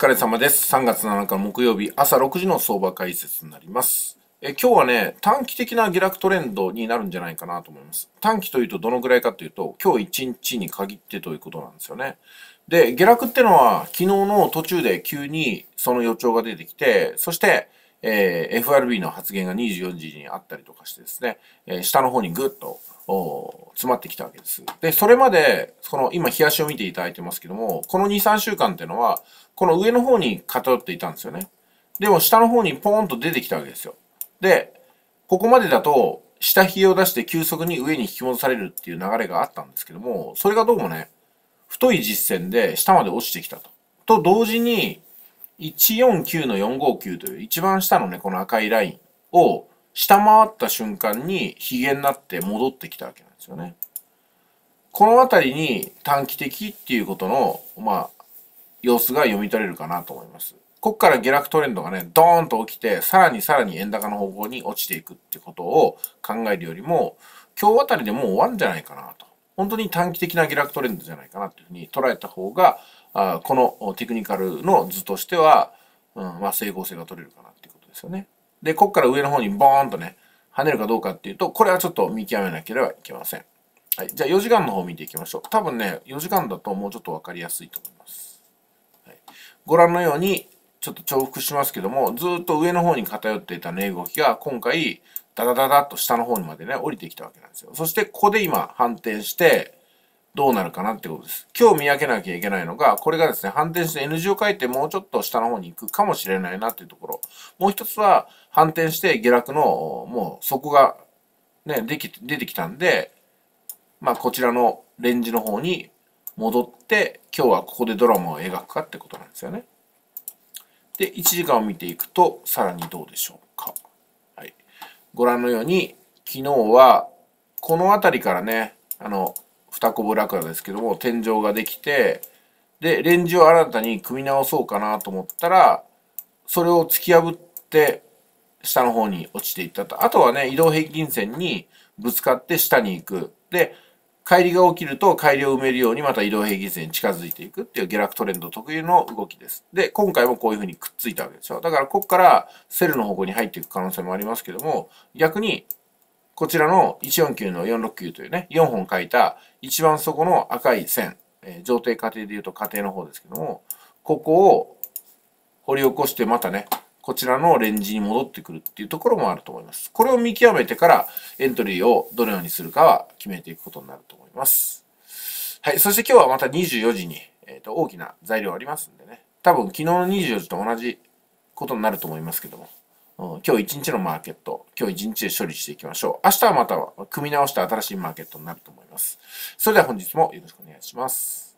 疲れ様です。3月7日木曜日朝6時の相場解説になります。え今日はね、短期的な下落トレンドになるんじゃないかなと思います。短期というとどのぐらいかというと、今日1日に限ってということなんですよね。で、下落ってのは昨日の途中で急にその予兆が出てきて、そして、えー、FRB の発言が24時にあったりとかしてですね、えー、下の方にぐっと詰まってきたわけです。で、それまで、この今、冷やしを見ていただいてますけども、この2、3週間っていうのは、この上の方に偏っていたんですよね。でも、下の方にポーンと出てきたわけですよ。で、ここまでだと、下髭を出して急速に上に引き戻されるっていう流れがあったんですけども、それがどうもね、太い実線で下まで落ちてきたと。と同時に、149の459という一番下のね、この赤いラインを下回った瞬間にヒゲになって戻ってきたわけなんですよね。この辺りに短期的っていうことの、まあ、様子が読み取れるかなと思います。ここから下落トレンドがね、ドーンと起きて、さらにさらに円高の方向に落ちていくってことを考えるよりも、今日あたりでもう終わるんじゃないかなと。本当に短期的な下落トレンドじゃないかなというふうに捉えた方が、あこのテクニカルの図としては、うん、まあ、整合性が取れるかなっていうことですよね。で、ここから上の方にボーンとね、跳ねるかどうかっていうと、これはちょっと見極めなければいけません。はい。じゃあ4時間の方を見ていきましょう。多分ね、4時間だともうちょっとわかりやすいと思います。はい、ご覧のように、ちょっと重複しますけども、ずっと上の方に偏っていた値動きが今回、ダダダダッと下の方にまでね、降りてきたわけなんですよ。そしてここで今反転して、どうなるかなってことです。今日見分けなきゃいけないのが、これがですね、反転して N 字を書いてもうちょっと下の方に行くかもしれないなっていうところ。もう一つは、反転して下落の、もう底がね、でき、出てきたんで、まあこちらのレンジの方に戻って、今日はここでドラマを描くかってことなんですよね。で、1時間を見ていくと、さらにどうでしょうか。ご覧のように、昨日は、この辺りからね、あの、二コブラクダですけども、天井ができて、で、レンジを新たに組み直そうかなと思ったら、それを突き破って、下の方に落ちていったと。あとはね、移動平均線にぶつかって下に行く。で、帰りが起きると帰りを埋めるようにまた移動平均線に近づいていくっていう下落トレンド特有の動きです。で、今回もこういう風にくっついたわけですよ。だからここからセルの方向に入っていく可能性もありますけども、逆にこちらの149の469というね、4本書いた一番底の赤い線、えー、上底過程で言うと過程の方ですけども、ここを掘り起こしてまたね、こちらのレンジに戻ってくるっていうところもあると思います。これを見極めてからエントリーをどのようにするかは決めていくことになると思います。はい。そして今日はまた24時に、えーと、大きな材料ありますんでね。多分昨日の24時と同じことになると思いますけども。うん今日一日のマーケット、今日一日で処理していきましょう。明日はまた組み直した新しいマーケットになると思います。それでは本日もよろしくお願いします。